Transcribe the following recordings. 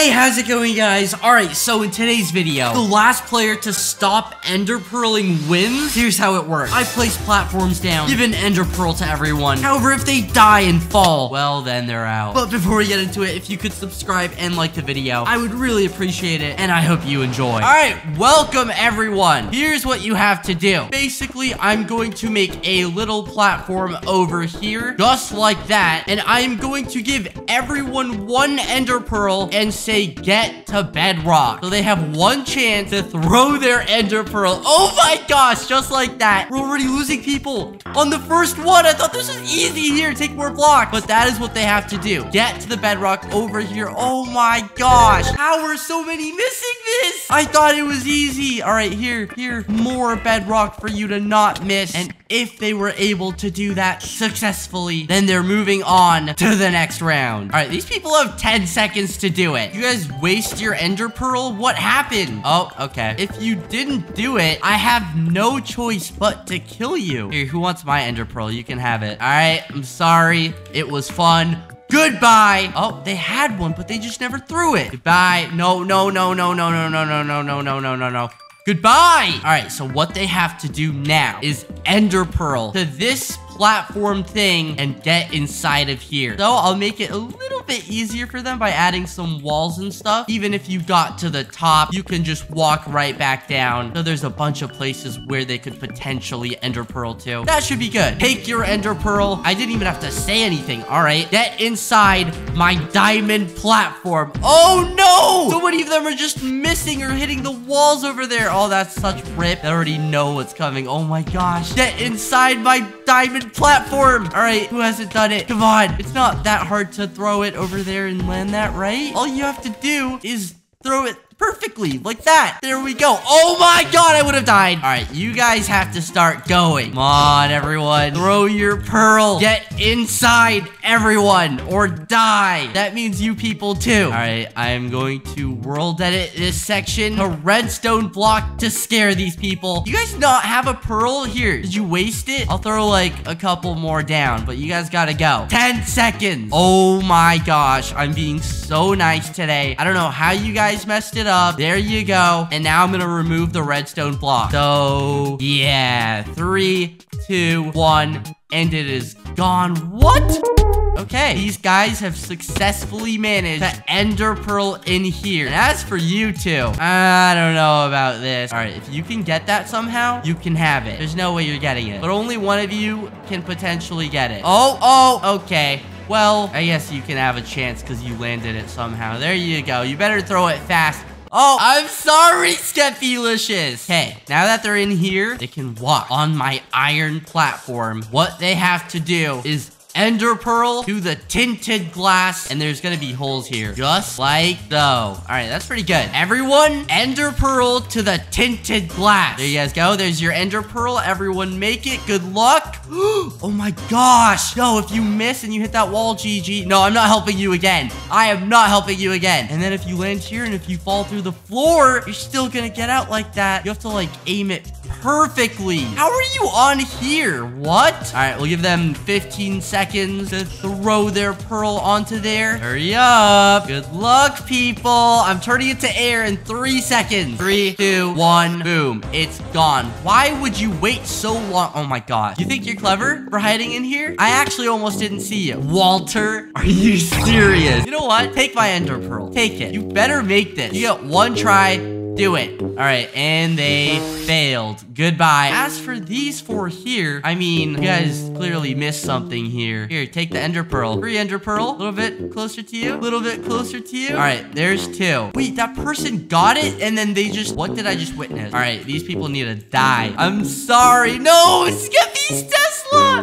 Hey, how's it going, guys? Alright, so in today's video, the last player to stop ender pearling wins. Here's how it works. I place platforms down, give an ender pearl to everyone. However, if they die and fall, well, then they're out. But before we get into it, if you could subscribe and like the video, I would really appreciate it, and I hope you enjoy. Alright, welcome, everyone. Here's what you have to do. Basically, I'm going to make a little platform over here, just like that, and I'm going to give everyone one ender pearl and say get to bedrock. So they have one chance to throw their ender pearl. Oh my gosh, just like that. We're already losing people on the first one. I thought this was easy here. Take more blocks. But that is what they have to do. Get to the bedrock over here. Oh my gosh. How are so many missing this? I thought it was easy. All right, here, here, more bedrock for you to not miss. And if they were able to do that successfully, then they're moving on to the next round. All right, these people have 10 seconds to do it. You guys waste your ender pearl? What happened? Oh, okay. If you didn't do it, I have no choice but to kill you. Here, who wants my ender pearl? You can have it. All right, I'm sorry. It was fun. Goodbye. Oh, they had one, but they just never threw it. Goodbye. No, no, no, no, no, no, no, no, no, no, no, no, no, no. Goodbye! All right, so what they have to do now is Ender Pearl to this platform thing and get inside of here. So I'll make it a little bit easier for them by adding some walls and stuff. Even if you got to the top, you can just walk right back down. So there's a bunch of places where they could potentially ender pearl to. That should be good. Take your ender pearl. I didn't even have to say anything. All right, get inside my diamond platform. Oh no! So many of them are just missing or hitting the walls over there. Oh, that's such rip. They already know what's coming. Oh my gosh. Get inside my diamond platform. All right, who hasn't done it? Come on. It's not that hard to throw it over there and land that, right? All you have to do is throw it perfectly like that. There we go. Oh my god, I would have died. All right, you guys have to start going. Come on, everyone. Throw your pearl. Get inside, everyone, or die. That means you people too. All right, I am going to world edit this section. A redstone block to scare these people. You guys not have a pearl? Here, did you waste it? I'll throw like a couple more down, but you guys gotta go. 10 seconds. Oh my gosh, I'm being so nice today. I don't know how you guys messed it up. There you go. And now I'm gonna remove the redstone block. So, yeah. Three, two, one, and it is gone. What? Okay, these guys have successfully managed to ender pearl in here. And as for you two, I don't know about this. All right, if you can get that somehow, you can have it. There's no way you're getting it. But only one of you can potentially get it. Oh, oh, okay. Well, I guess you can have a chance because you landed it somehow. There you go. You better throw it fast. Oh, I'm sorry, Skeppylicious. Okay, now that they're in here, they can walk on my iron platform. What they have to do is ender pearl to the tinted glass and there's gonna be holes here just like so all right that's pretty good. Everyone ender pearl to the tinted glass. There you guys go. There's your ender pearl. Everyone make it. Good luck. Oh my gosh. No if you miss and you hit that wall gg no i'm not helping you again. I am not helping you again. And then if you land here and if you fall through the floor you're still gonna get out like that. You have to like aim it perfectly how are you on here what all right we'll give them 15 seconds to throw their pearl onto there. Hurry up. Good luck, people. I'm turning it to air in three seconds. Three, two, one, boom. It's gone. Why would you wait so long? Oh my god. You think you're clever for hiding in here? I actually almost didn't see you. Walter, are you serious? You know what? Take my ender pearl. Take it. You better make this. You get one try do it. All right, and they failed. Goodbye. As for these four here, I mean, you guys clearly missed something here. Here, take the ender pearl. Free ender pearl. A little bit closer to you. A little bit closer to you. All right, there's two. Wait, that person got it, and then they just... What did I just witness? All right, these people need to die. I'm sorry. No, Skeppy's Tesla.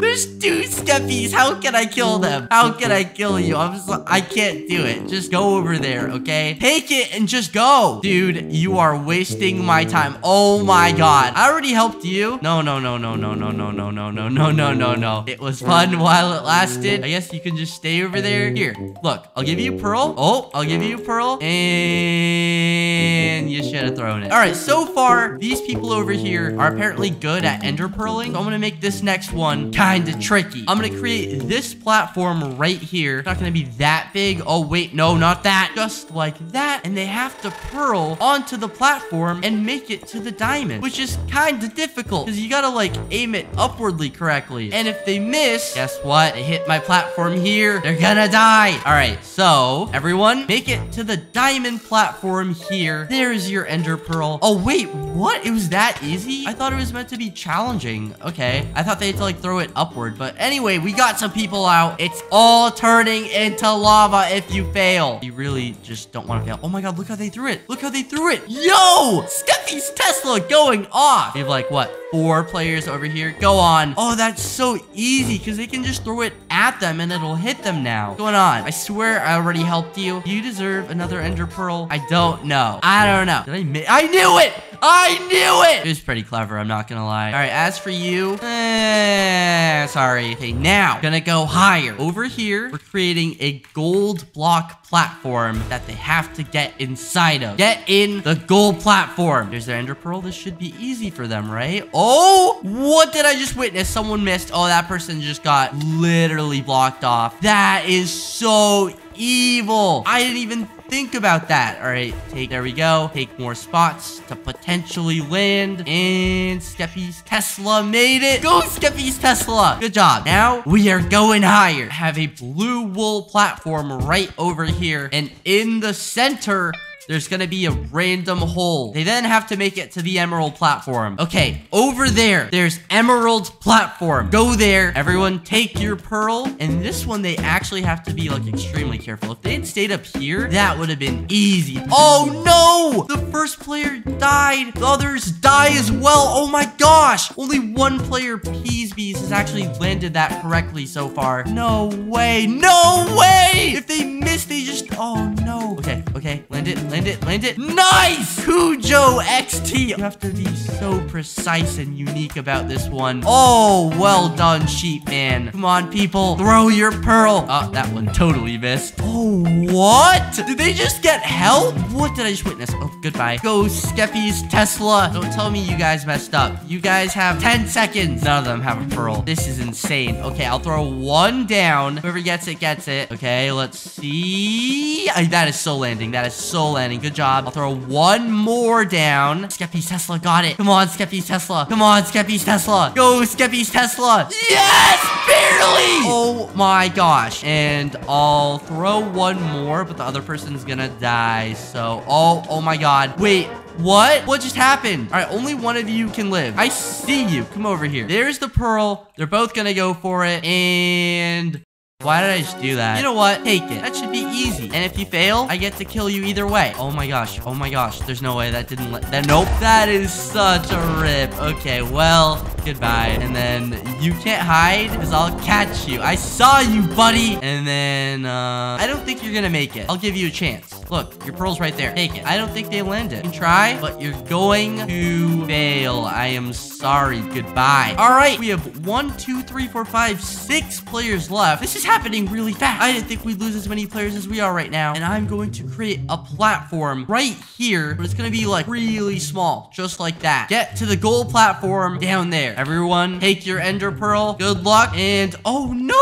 There's two Skeppies. How can I kill them? How can I kill you? I'm just... I can't do it. Just go over there, okay? Take it and just go. Dude, you are wasting my time. Oh my god. I already helped you. No, no, no, no, no, no, no, no, no, no, no, no, no, no. It was fun while it lasted. I guess you can just stay over there. Here, look. I'll give you pearl. Oh, I'll give you pearl. And you should have thrown it. All right, so far, these people over here are apparently good at ender pearling. So I'm gonna make this next one kind of tricky. I'm gonna create this platform right here. It's not gonna be that big. Oh, wait, no, not that. Just like that. And they have to pearl onto the platform and make it to the diamond, which is kind of difficult because you gotta like aim it upwardly correctly. And if they miss, guess what? They hit my platform here. They're gonna die. All right, so everyone make it to the diamond platform here. There's your ender pearl. Oh, wait, what? It was that easy? I thought it was meant to be challenging. Okay, I thought they had to like throw it upward. But anyway, we got some people out. It's all turning into lava if you fail. You really just don't want to fail. Oh my God, look how they threw it. Look how they threw it. Yo, Skeppy's Tesla going off. We have like what? Four players over here. Go on. Oh, that's so easy because they can just throw it at them and it'll hit them now. What's going on? I swear I already helped you. You deserve another ender pearl. I don't know. I don't know. Did I? I knew it. I knew it. It was pretty clever. I'm not gonna lie. All right. As for you, eh, sorry. Okay. Now gonna go higher. Over here, we're creating a gold block platform that they have to get inside of. Get in the gold platform. There's their ender pearl. This should be easy for them, right? Oh, what did I just witness? Someone missed. Oh, that person just got literally blocked off. That is so evil. I didn't even think about that. All right, take, there we go. Take more spots to potentially land. And Skeppy's Tesla made it. Go, Skeppy's Tesla. Good job. Now we are going higher. Have a blue wool platform right over here. And in the center, there's gonna be a random hole. They then have to make it to the emerald platform. Okay, over there, there's emerald platform. Go there. Everyone take your pearl. And this one, they actually have to be like extremely careful. If they had stayed up here, that would have been easy. Oh no! The first player died. The others die as well. Oh my gosh. Only one player, Peasbees, has actually landed that correctly so far. No way. No way! If they miss, they just... Oh no. Okay, okay. Land it, land it, land it. Nice! Cujo XT. You have to be so precise and unique about this one. Oh, well done, sheep man. Come on, people. Throw your pearl. Oh, that one totally missed. Oh, what? Did they just get help? What did I just witness? Oh, goodbye. Go, Skeppy's Tesla. Don't tell me you guys messed up. You guys have 10 seconds. None of them have a pearl. This is insane. Okay, I'll throw one down. Whoever gets it, gets it. Okay, let's see. I, that is so landing. That is so landing. Good job. I'll throw one more down. Skeppy's Tesla got it. Come on, Skeppy's Tesla. Come on, Skeppy's Tesla. Go, Skeppy's Tesla. Yes, barely. Oh my gosh. And I'll throw one more, but the other person's gonna die. So, oh, oh my God. Wait, what? What just happened? All right, only one of you can live. I see you. Come over here. There's the pearl. They're both gonna go for it. And why did I just do that? You know what? Take it. That should be easy. And if you fail, I get to kill you either way. Oh my gosh. Oh my gosh. There's no way that didn't let that. Nope. That is such a rip. Okay, well, goodbye. And then you can't hide because I'll catch you. I saw you, buddy. And then, uh, I don't think you're gonna make it. I'll give you a chance. Look, your pearl's right there. Take it. I don't think they landed. You can try, but you're going to fail. I am sorry. Goodbye. All right, we have one, two, three, four, five, six players left. This is happening really fast. I didn't think we'd lose as many players as we are right now. And I'm going to create a platform right here, but it's going to be like really small, just like that. Get to the gold platform down there. Everyone, take your ender pearl. Good luck. And oh no!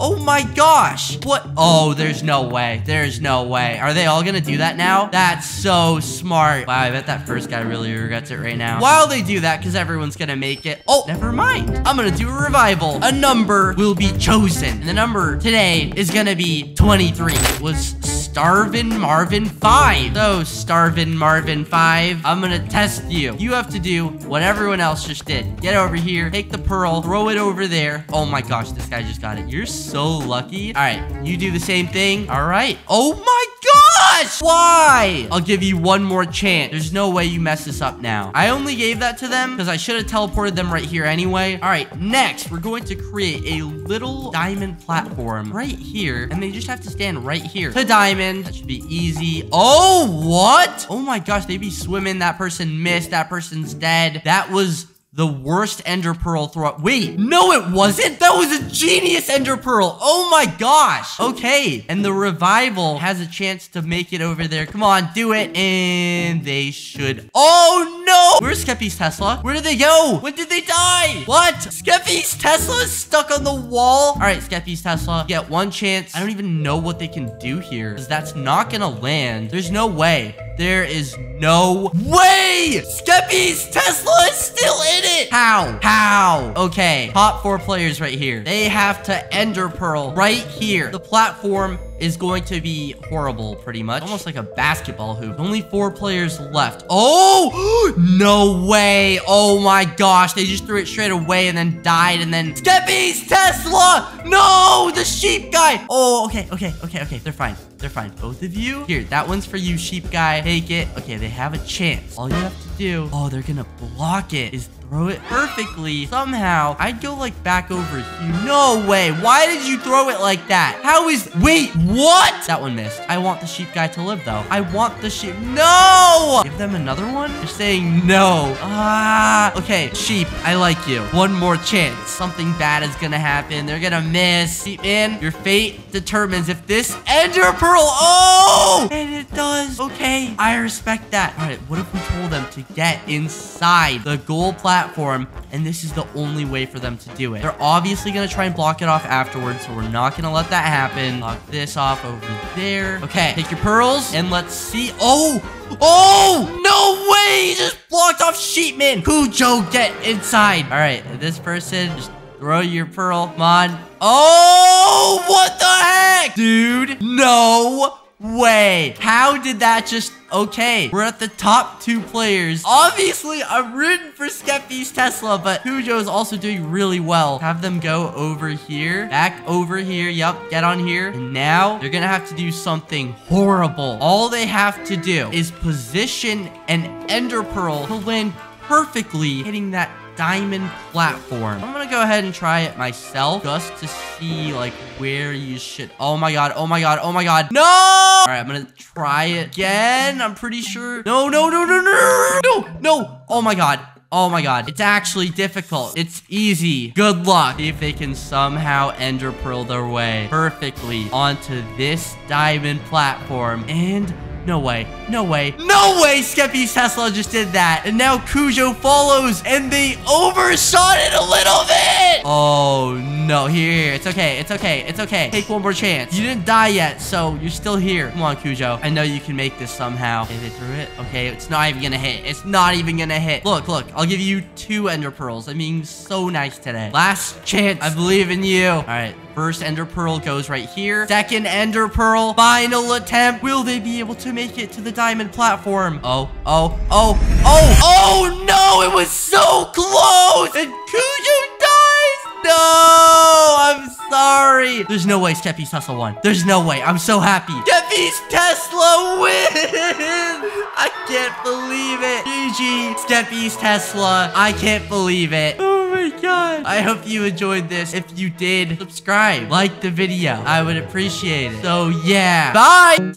Oh my gosh! What? Oh, there's no way. There's no way. Are they all gonna do that now? That's so smart. Wow, I bet that first guy really regrets it right now. While they do that, because everyone's gonna make it. Oh, never mind. I'm gonna do a revival. A number will be chosen. And the number today is gonna be 23. Was Starvin Marvin 5. So, Starvin Marvin 5, I'm gonna test you. You have to do what everyone else just did. Get over here, take the pearl, throw it over there. Oh my gosh, this guy just got it. You're so lucky. All right, you do the same thing. All right. Oh my gosh! Why? I'll give you one more chance. There's no way you mess this up now. I only gave that to them because I should have teleported them right here anyway. All right, next, we're going to create a little diamond platform right here, and they just have to stand right here to diamond. That should be easy. Oh, what? Oh my gosh, they be swimming. That person missed. That person's dead. That was the worst ender pearl throw. Wait, no, it wasn't. That was a genius ender pearl. Oh my gosh. Okay. And the revival has a chance to make it over there. Come on, do it. And they should. Oh No! Where's Skeppy's Tesla? Where did they go? When did they die? What? Skeppy's Tesla is stuck on the wall? All right, Skeppy's Tesla, get one chance. I don't even know what they can do here because that's not gonna land. There's no way. There is no way! Skeppy's Tesla is still in it! How? How? Okay, top four players right here. They have to Ender Pearl right here. The platform is going to be horrible, pretty much. Almost like a basketball hoop. Only four players left. Oh! no way! Oh my gosh, they just threw it straight away and then died and then... Skeppy's Tesla! No! The sheep guy! Oh, okay, okay, okay, okay. They're fine. They're fine. Both of you. Here, that one's for you, sheep guy. Take it. Okay, they have a chance. All you have to do... Oh, they're gonna block it. Is throw it perfectly. Somehow, I'd go like back over here. No way. Why did you throw it like that? How is... Wait, what? That one missed. I want the sheep guy to live though. I want the sheep. No! Give them another one? They're saying no. Ah, okay. Sheep, I like you. One more chance. Something bad is gonna happen. They're gonna miss. Sheep in. Your fate determines if this ender pearl. Oh! And it does. Okay. I respect that. All right. What if we told them to get inside the gold platform and this is the only way for them to do it? They're obviously going to try and block it off afterwards, so we're not going to let that happen. Lock this off over there. Okay. Take your pearls and let's see. Oh! Oh! No way! He just blocked off Sheepman. Cujo, get inside. All right. This person, just throw your pearl. Come on. Oh! What the heck? Dude, no way. How did that just... Okay, we're at the top two players. Obviously, I'm rooting for Skeppy's Tesla, but Cujo is also doing really well. Have them go over here, back over here. Yup, get on here. And now they're gonna have to do something horrible. All they have to do is position an Ender Pearl to land perfectly hitting that diamond platform. I'm gonna go ahead and try it myself just to see like where you should. Oh my god. Oh my god. Oh my god. No! All right, I'm gonna try it again. I'm pretty sure. No, no, no, no, no, no, no. Oh my god. Oh my god. It's actually difficult. It's easy. Good luck. See if they can somehow ender pearl their way perfectly onto this diamond platform. And no way. No way. No way Skeppy's Tesla just did that. And now Cujo follows and they overshot it a little bit. Oh, no. Here, here. It's okay. It's okay. It's okay. Take one more chance. You didn't die yet, so you're still here. Come on, Cujo. I know you can make this somehow. Okay, they threw it. Okay, it's not even gonna hit. It's not even gonna hit. Look, look. I'll give you two ender pearls. I'm being so nice today. Last chance. I believe in you. All right. First ender pearl goes right here. Second ender pearl. Final attempt. Will they be able to make it to the diamond platform? Oh, oh, oh, oh, oh no! It was so close! And Cujo dies! No! I'm sorry. There's no way Skeppy's Tesla won. There's no way. I'm so happy. Skeppy's Tesla wins! I can't believe it. GG. Skeppy's Tesla. I can't believe it. Oh my god. I hope you enjoyed this. If you did, subscribe. Like the video. I would appreciate it. So yeah. Bye!